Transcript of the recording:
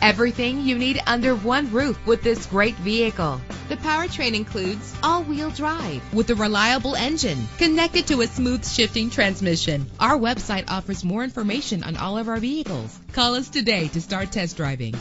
Everything you need under one roof with this great vehicle. The powertrain includes all-wheel drive with a reliable engine connected to a smooth shifting transmission. Our website offers more information on all of our vehicles. Call us today to start test driving.